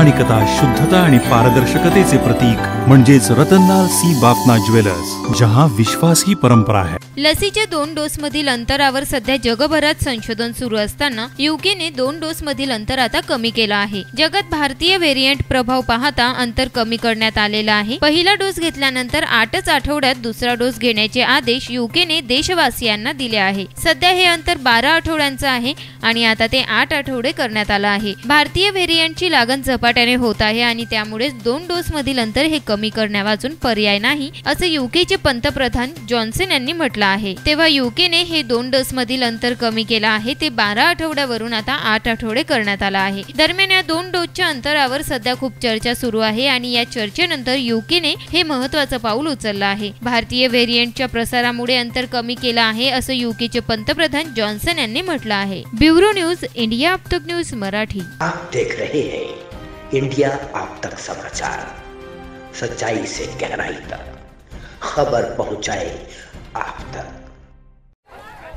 प्रामाणिकता शुद्धता आणि पारदर्शकतेचे प्रतीक म्हणजेच रतनलाल सी बापना ज्वेलर्स जहां विश्वास ही परंपरा है लसीच्या दोन डोस मधील अंतरावर सध्या जगभरात संशोधन सुरू असताना युकेने दोन डोस मधील अंतर आता कमी केलं आहे. जगात भारतीय व्हेरियंट प्रभाव पाहता अंतर कमी करण्यात आलेला आहे. पहिला डोस घेतल्यानंतर आठच आठवड्यात दुसरा डोस घेण्याचे आदेश युकेने देशवासियांना दिले आहे. सध्या हे अंतर बारा आठवड्यांचं आहे आणि आता ते आठ आठवडे करण्यात आलं आहे. भारतीय व्हेरियंटची लागण झपाट्याने होत आहे आणि त्यामुळेच दोन डोस मधील अंतर हे कमी करण्यावाचून पर्याय नाही असं युकेचे पंतप्रधान जॉन्सन यांनी म्हटलं आहे. तेव्हा युकेने हे दोन डोस मधील अंतर कमी केलं आहे. ते बारा आठवड्यावरून आता आठ आठवडे करण्यात आलं आहे. दरम्यान या दोन डोसच्या अंतरावर सध्या खूप चर्चा सुरू आहे आणि या चर्चेनंतर युकेने हे महत्वाचं पाऊल उचललं आहे. भारतीय व्हेरियंटच्या प्रसारामुळे अंतर कमी केलं आहे असं युकेचे पंतप्रधान जॉन्सन यांनी म्हटलं आहे. ब्युरो न्यूज इंडिया आप तक न्यूज मराठी. आप देख रहे हैं इंडिया आप तक समाचार। सच्चाई से गहराई तक। खबर पहुंचाए आप तक।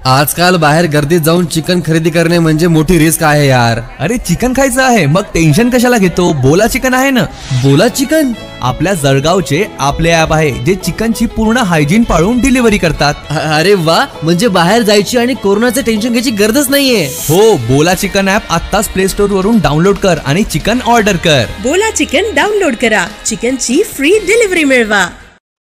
आजकाल बाहेर गर्दीत जाऊन चिकन खरेदी करणे म्हणजे मोठी रिस्क आहे यार. अरे चिकन खायचं आहे मग टेन्शन कशाला घेतो? बोला चिकन आहे ना. बोला चिकन. आपल्या जळगावचे आपले ऍप आहे जे चिकनची पूर्ण हायजीन पाळून डिलिव्हरी करतात. अरे वा म्हणजे बाहेर जायची आणि कोरोनाचं टेन्शन घ्यायची गरजच नाहीये. हो बोला चिकन ऍप आत्ताच प्ले स्टोर वरून डाउनलोड कर आणि चिकन ऑर्डर कर. बोला चिकन डाउनलोड करा. चिकनची फ्री डिलिव्हरी मिळवा.